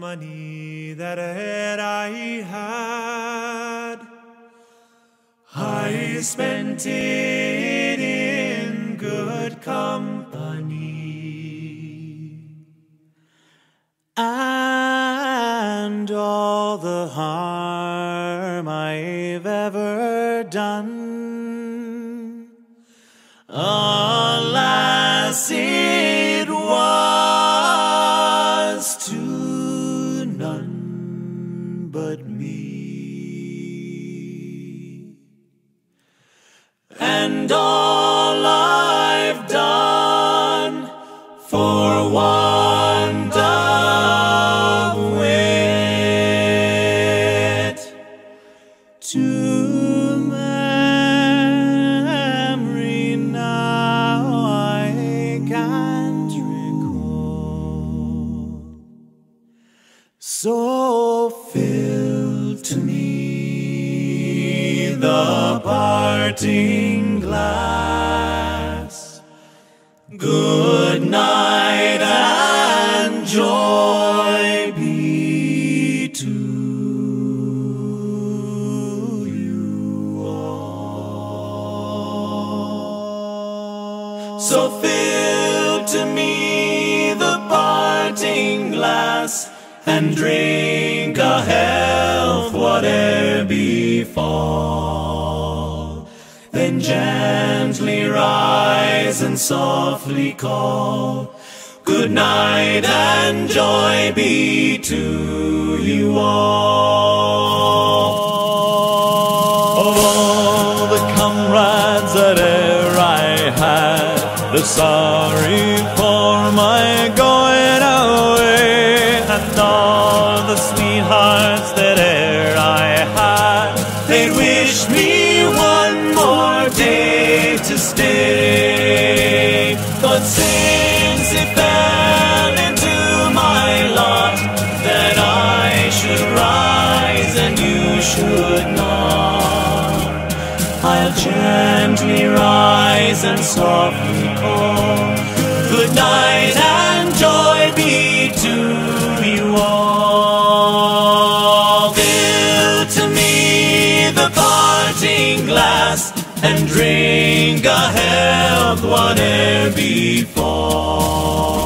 money that I had. I spent it in good company. And all the harm I've ever done, alas, And all I've done for want of wit to memory now I can't recall. So fill to me the parting glass. Good night and joy be to you all. So fill to me the parting glass and drink a health whatever befall. Then gently rise and softly call. Good night and joy be to you all. Of all the comrades that e'er I had, the sorry for my going away, and all the sweethearts that e'er I had, they wish me should rise and you should not, I'll gently rise and softly call. Good night and joy be to you all. Fill to me the parting glass and drink a health whate'er befall.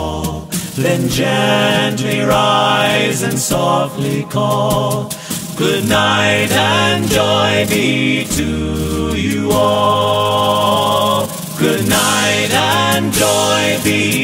Then gently rise and softly call. Good night and joy be to you all. Good night and joy be